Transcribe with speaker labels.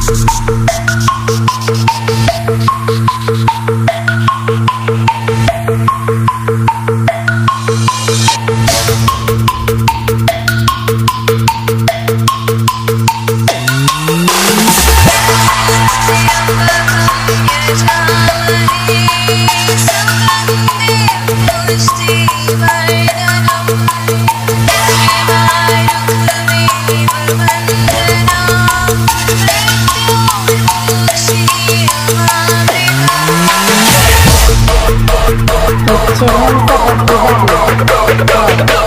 Speaker 1: Thank you. Bye.